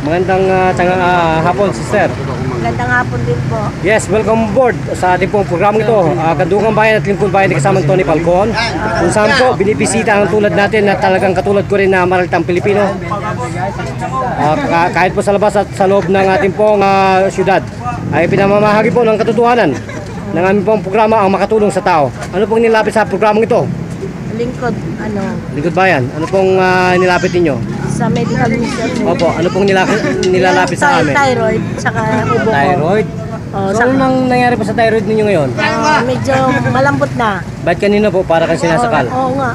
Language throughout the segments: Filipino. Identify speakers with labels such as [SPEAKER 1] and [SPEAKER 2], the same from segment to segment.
[SPEAKER 1] Magandang uh, tanga, ah, hapon, sister.
[SPEAKER 2] Magandang hapon din po.
[SPEAKER 1] Yes, welcome aboard sa ating pong programang ito. Uh, Kandugang Bayan at Lingkod Bayan kasama Tony Falcon. Kung saan po, binibisita ang tulad natin na talagang katulad ko rin na maralitang Pilipino. Ah, ka- kahit po sa labas at sa loob ng ating pong ah, syudad ay pinamamahagi po ng katotohanan ng aming pong programa ang makatulong sa tao. Ano pong nilapit sa programang ito?
[SPEAKER 2] Lingkod, ano,
[SPEAKER 1] Lingkod Bayan, ano pong ah, nilapit ninyo?
[SPEAKER 2] Sa medical mission.
[SPEAKER 1] Opo, ano pong nilapit, nilalapit sa amin?
[SPEAKER 2] Thyroid, saka ubo ko.
[SPEAKER 1] Thyroid?
[SPEAKER 2] Oh,
[SPEAKER 1] So,
[SPEAKER 2] sa,
[SPEAKER 1] ano nang nangyari po sa thyroid ninyo ngayon?
[SPEAKER 2] Ah, medyo malambot na.
[SPEAKER 1] Ba't kanina po para kang sinasakal?
[SPEAKER 2] Oo, oo nga.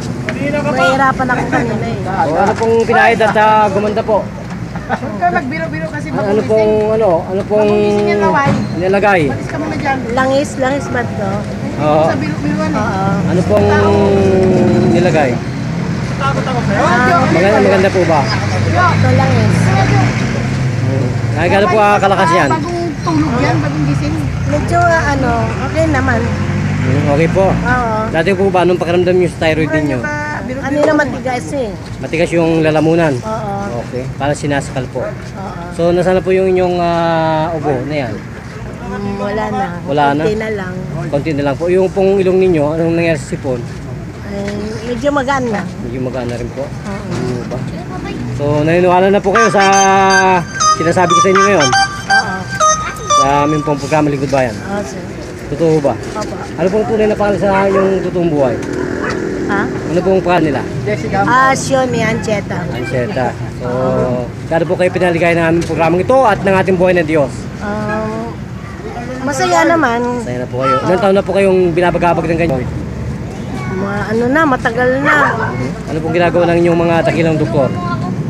[SPEAKER 2] Nahihirapan ako kanina eh.
[SPEAKER 1] O, ano pong pinahid at ah, gumanda po?
[SPEAKER 3] Ikaw magbiro-biro kasi
[SPEAKER 1] Ano, ano pong ano, ano pong nilagay?
[SPEAKER 3] Alis ka muna dyan.
[SPEAKER 2] Langis, langis ba to?
[SPEAKER 1] Oo.
[SPEAKER 3] Sa biro-biroan eh.
[SPEAKER 1] Ano pong nilagay?
[SPEAKER 2] Ah,
[SPEAKER 1] Maganda, maganda po ba?
[SPEAKER 2] ito langis.
[SPEAKER 1] Ay, gano'n po ah, kalakas yan?
[SPEAKER 3] Bagong tulog yan, bagong gising.
[SPEAKER 2] Medyo ah, ano, okay naman.
[SPEAKER 1] Hmm, Okay po.
[SPEAKER 2] Oo.
[SPEAKER 1] Dati po ba, anong pakiramdam yung sa thyroid ninyo?
[SPEAKER 2] Ano naman tigas eh.
[SPEAKER 1] Matigas yung lalamunan?
[SPEAKER 2] Oo.
[SPEAKER 1] Okay. Parang sinasakal po.
[SPEAKER 2] Oo.
[SPEAKER 1] So, nasaan na po yung inyong ah, ubo na yan?
[SPEAKER 2] Mm, wala na.
[SPEAKER 1] Wala na?
[SPEAKER 2] Kunti na lang.
[SPEAKER 1] Konti na lang po. Yung pong ilong ninyo, anong nangyari sa sipon?
[SPEAKER 2] Medyo magaan na.
[SPEAKER 1] Medyo magana rin po.
[SPEAKER 2] Oo.
[SPEAKER 1] Ano ba? So, naniniwala na po kayo sa sinasabi ko sa inyo ngayon
[SPEAKER 2] Oo.
[SPEAKER 1] sa aming pong programa Lingkod Bayan.
[SPEAKER 2] Oo, sir.
[SPEAKER 1] Totoo ba?
[SPEAKER 2] Opo.
[SPEAKER 1] Ano pong tunay na pangalan sa yung totoong buhay?
[SPEAKER 2] Ha?
[SPEAKER 1] Ano pong pangalan nila?
[SPEAKER 2] Ah, Xiaomi Ancheta.
[SPEAKER 1] Anseta. So, kano po kayo pinaligay ng aming programang ito at ng ating buhay na Diyos?
[SPEAKER 2] Um, masaya naman.
[SPEAKER 1] Saya na po kayo. Ilang taon na po kayong binabagabag ng ganyan?
[SPEAKER 2] Ma- ano na, matagal na.
[SPEAKER 1] Ano pong ginagawa ng inyong mga takilang doktor?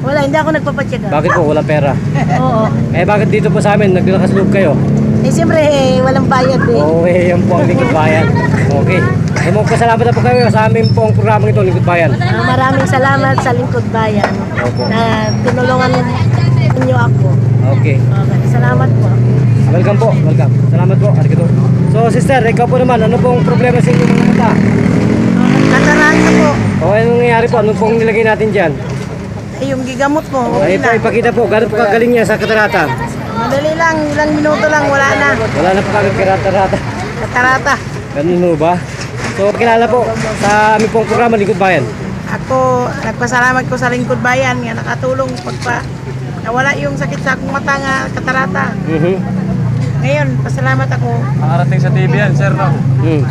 [SPEAKER 2] Wala, hindi ako nagpapacheck up.
[SPEAKER 1] Bakit po? Walang pera.
[SPEAKER 2] Oo.
[SPEAKER 1] Eh, bakit dito po sa amin? Naglakas loob kayo?
[SPEAKER 2] Eh, siyempre, eh, walang bayad eh.
[SPEAKER 1] Oo, eh, yan po ang Lingkod Bayan. Okay. Eh, magpasalamat na po kayo sa aming pong programang ito, Lingkod Bayan.
[SPEAKER 2] Ah, maraming salamat sa Lingkod Bayan
[SPEAKER 1] Opo.
[SPEAKER 2] na tinulungan ninyo ako.
[SPEAKER 1] Okay.
[SPEAKER 2] Okay, salamat po.
[SPEAKER 1] Welcome po, welcome. Salamat po, arigato. So, sister, ikaw po naman, ano pong problema sa inyong mga mata?
[SPEAKER 2] Kataranta po.
[SPEAKER 1] O, anong nangyayari po? Ano pong nilagay natin dyan?
[SPEAKER 2] Eh, yung gigamot mo,
[SPEAKER 1] Ay,
[SPEAKER 2] okay
[SPEAKER 1] pa,
[SPEAKER 2] na.
[SPEAKER 1] ipakita po, gano'n po kagaling niya sa katarata?
[SPEAKER 2] Madali lang, ilang minuto lang, wala na.
[SPEAKER 1] Wala na po kagad katarata.
[SPEAKER 2] Katarata.
[SPEAKER 1] Ganun ho ba? So, kilala po sa aming pong programa, Lingkod Bayan.
[SPEAKER 3] Ako, nagpasalamat ko sa Lingkod Bayan nga nakatulong pagpa nawala yung sakit sa akong mata nga katarata.
[SPEAKER 1] Mhm.
[SPEAKER 3] Ngayon, pasalamat ako.
[SPEAKER 4] Nakarating sa TV yan, sir, no?
[SPEAKER 1] Mm.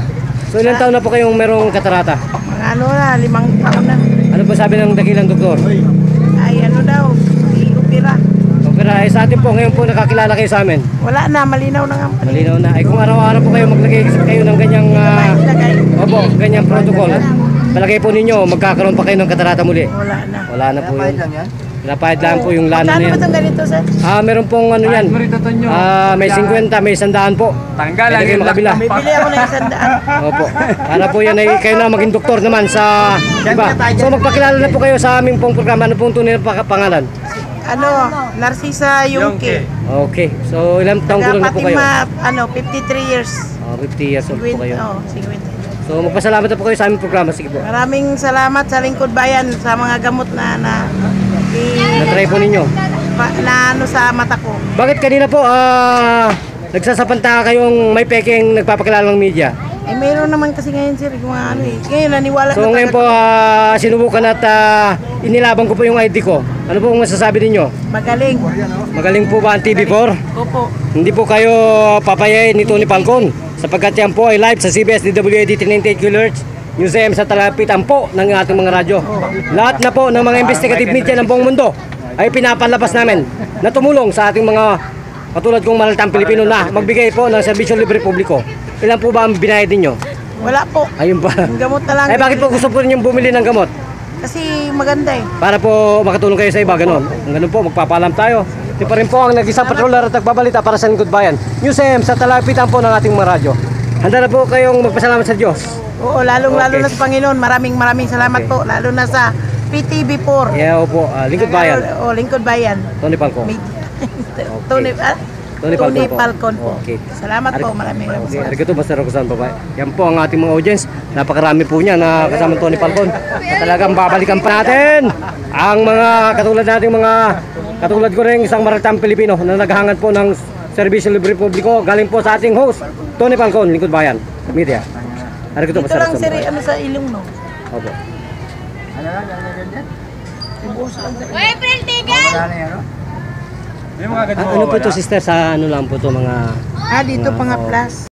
[SPEAKER 1] So, ilang taon na po kayong merong katarata?
[SPEAKER 3] Mga ano na, limang taon na.
[SPEAKER 1] Ano po sabi ng dakilang doktor?
[SPEAKER 3] Ay, ano daw, i-opera.
[SPEAKER 1] Pero ay sa atin po, ngayon po nakakilala kayo sa amin.
[SPEAKER 3] Wala na, malinaw na nga.
[SPEAKER 1] Malinaw na. Ay kung araw-araw po kayo maglagay kayo ng ganyang ah. Opo, ganyang protocol. Palagay po ninyo, magkakaroon pa kayo ng katarata muli.
[SPEAKER 3] Wala na.
[SPEAKER 1] Wala na po yun. Pinapahid lang po yung lana
[SPEAKER 3] Saan
[SPEAKER 1] na
[SPEAKER 3] ba itong ganito, sir?
[SPEAKER 1] Ah, meron pong ano yan.
[SPEAKER 4] Marito.
[SPEAKER 1] Ah, may 50, may 100 po.
[SPEAKER 4] Tanggal
[SPEAKER 1] Pwede
[SPEAKER 4] ang
[SPEAKER 1] kayo makabila.
[SPEAKER 3] Bibili ako ng isang daan.
[SPEAKER 1] Opo. Para po yan ay kayo na maging doktor naman sa iba. So magpakilala na po kayo sa aming pong programa. Ano pong tunay na pa- pangalan?
[SPEAKER 3] Ano, Narcisa Yungke.
[SPEAKER 1] Okay. So ilang taong gulang na po kayo?
[SPEAKER 3] Fatima, ano, 53 years.
[SPEAKER 1] Oh, 50 years old po kayo.
[SPEAKER 3] Oh, 50.
[SPEAKER 1] So magpasalamat na po kayo sa aming programa. Sige po.
[SPEAKER 3] Maraming salamat sa Lingkod Bayan sa mga gamot na na,
[SPEAKER 1] Na-try po ninyo.
[SPEAKER 3] pa, na ano sa mata ko.
[SPEAKER 1] Bakit kanina po ah nagsasapanta kayong may peking nagpapakilala ng media?
[SPEAKER 3] Eh meron naman kasi ngayon sir, yung mga ano eh. Ngayon naniwala
[SPEAKER 1] So
[SPEAKER 3] na
[SPEAKER 1] ngayon po ah, sinubukan at ah, inilabang ko po yung ID ko. Ano po ang masasabi ninyo?
[SPEAKER 3] Magaling.
[SPEAKER 1] Magaling po ba ang TV4?
[SPEAKER 3] Opo.
[SPEAKER 1] Hindi po kayo papayayin ni Tony Falcon sapagkat yan po ay live sa CBS DWAD 398 kHz News AM sa talapitan po ng ating mga radyo. Lahat na po ng mga investigative media ng buong mundo ay pinapalabas namin na tumulong sa ating mga katulad kong malaltang Pilipino na magbigay po ng serbisyo libre publiko. Ilan po ba ang binayad ninyo?
[SPEAKER 3] Wala po.
[SPEAKER 1] Ayun pa.
[SPEAKER 3] Yung gamot na lang.
[SPEAKER 1] Ay bakit po gusto po ninyong bumili ng gamot?
[SPEAKER 3] Kasi maganda eh.
[SPEAKER 1] Para po makatulong kayo sa iba, ganun. Ganun po, magpapaalam tayo. Ito pa rin po ang nag-isang patroller at nagbabalita para sa Lingkod Bayan. News AM sa talapitan po ng ating mga radyo. Handa na po kayong magpasalamat sa Diyos.
[SPEAKER 3] Oo, lalong-lalo
[SPEAKER 1] Okay.
[SPEAKER 3] na sa Panginoon. Maraming maraming salamat
[SPEAKER 1] Okay.
[SPEAKER 3] po. Lalo na sa PTV4.
[SPEAKER 1] Yeah, po, uh, Lingkod Bayan,
[SPEAKER 3] O, Lingkod Bayan.
[SPEAKER 1] Tony Falco.
[SPEAKER 3] Media. Tony, ah?
[SPEAKER 1] Tony Falcon po.
[SPEAKER 3] Falcon po.
[SPEAKER 1] Okay.
[SPEAKER 3] Salamat po. Maraming maraming
[SPEAKER 1] Okay,
[SPEAKER 3] salamat.
[SPEAKER 1] arigato, Master Rokusan, bye Yan po ang ating mga audience. Napakarami po niya na kasama Tony Falcon. At talagang babalikan pa natin ang mga katulad nating mga katulad ko rin isang maritime Pilipino na naghangad po ng serbisyo libre publiko galing po sa ating host Tony Falcon, Lingkod Bayan, Media. Ano
[SPEAKER 3] Dito
[SPEAKER 1] ko masarap
[SPEAKER 3] lang
[SPEAKER 1] sa
[SPEAKER 3] sir,
[SPEAKER 1] mga.
[SPEAKER 3] ano sa ilong no?
[SPEAKER 1] Opo.
[SPEAKER 5] April ticket!
[SPEAKER 4] May mga ganito.
[SPEAKER 1] Ah, ano po to sister sa ano lang po to mga
[SPEAKER 3] Ah, dito pa nga plus.